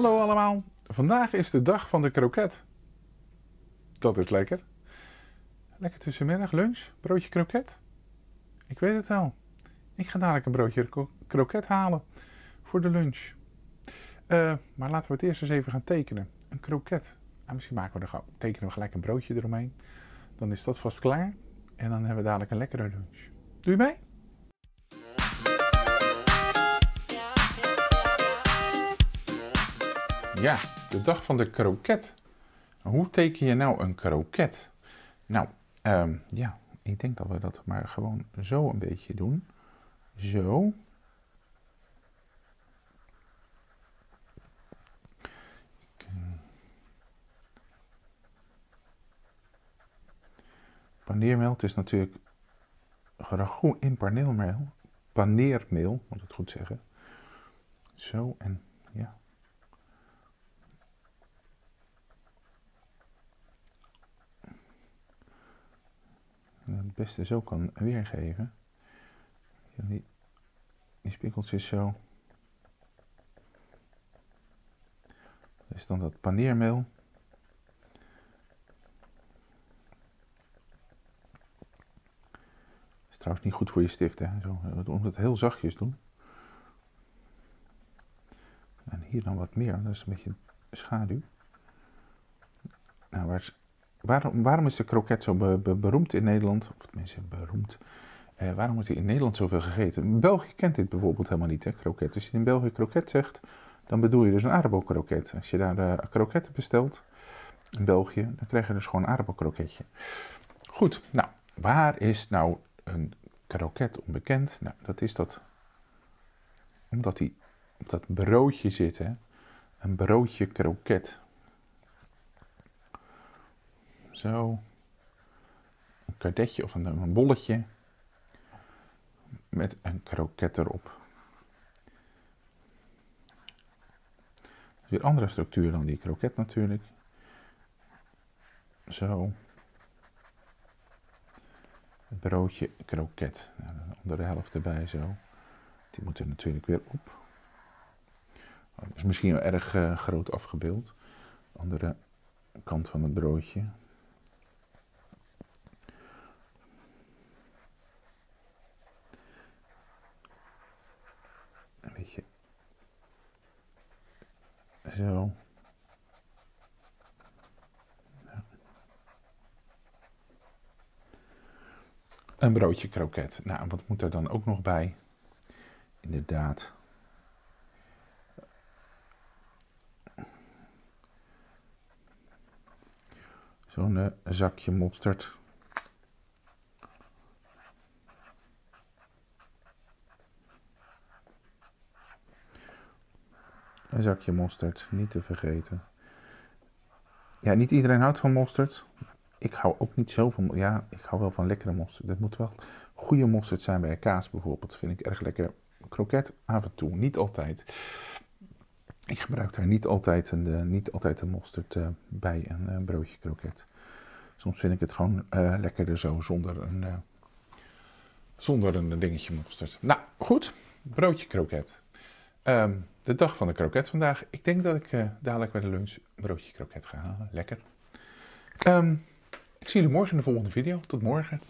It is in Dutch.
Hallo allemaal, vandaag is de dag van de kroket. Dat is lekker. Lekker tussenmiddag, lunch, broodje kroket. Ik weet het wel. Ik ga dadelijk een broodje kro- kroket halen voor de lunch. Eh, maar laten we het eerst eens even gaan tekenen. Een kroket. Nou, misschien maken we er, tekenen we gelijk een broodje eromheen. Dan is dat vast klaar. En dan hebben we dadelijk een lekkere lunch. Doe je mee? Ja, de dag van de kroket. Hoe teken je nou een kroket? Nou, ehm, ja, ik denk dat we dat maar gewoon zo een beetje doen. Zo. Paneermeel, is natuurlijk ragout in paneermeel. Paneermeel, moet ik het goed zeggen. Zo en ja. Beste zo kan weergeven. Die, die spiekeltjes zo. Dus dan dat paneermeel. is trouwens niet goed voor je stift, hè. Zo, we moeten het heel zachtjes doen. En hier dan wat meer, dat is een beetje schaduw. Nou, waar is- waarom, waarom is de kroket zo be- be- beroemd in Nederland? Of tenminste, beroemd. Eh, waarom wordt hij in Nederland zoveel gegeten? België kent dit bijvoorbeeld helemaal niet, hè, kroket. Als je in België kroket zegt, dan bedoel je dus een aardappelkroket. Als je daar eh kroketten bestelt in België, dan krijg je dus gewoon een aardappelkroketje. Goed, nou, waar is nou een kroket onbekend? Nou, dat is dat, omdat hij op dat broodje zit, hè. Een broodje kroket. Zo. Een kadetje of een, een bolletje. Met een kroket erop. Weer andere structuur dan die kroket natuurlijk. Zo. Een broodje kroket. Nou, de andere helft erbij zo. Die moet er natuurlijk weer op. Oh, dat is misschien wel erg eh, groot afgebeeld. Andere kant van het broodje. Een beetje Een broodje kroket. Nou, wat moet er dan ook nog bij? Inderdaad. Zo'n eh, zakje mosterd. Een zakje mosterd, niet te vergeten. Ja, niet iedereen houdt van mosterd. Ik hou ook niet zo van. Ja, ik hou wel van lekkere mosterd. Het moet wel goede mosterd zijn bij kaas bijvoorbeeld. Vind ik erg lekker. Kroket af en toe, niet altijd. Ik gebruik daar niet altijd een, eh, niet altijd een mosterd eh, bij een eh, broodje kroket. Soms vind ik het gewoon eh, lekkerder zo zonder een, zonder een dingetje mosterd. Nou, goed. Broodje kroket. Ehm, de dag van de kroket vandaag. Ik denk dat ik eh, dadelijk bij de lunch een broodje kroket ga halen. Lekker. Ehm, ik zie jullie morgen in de volgende video. Tot morgen.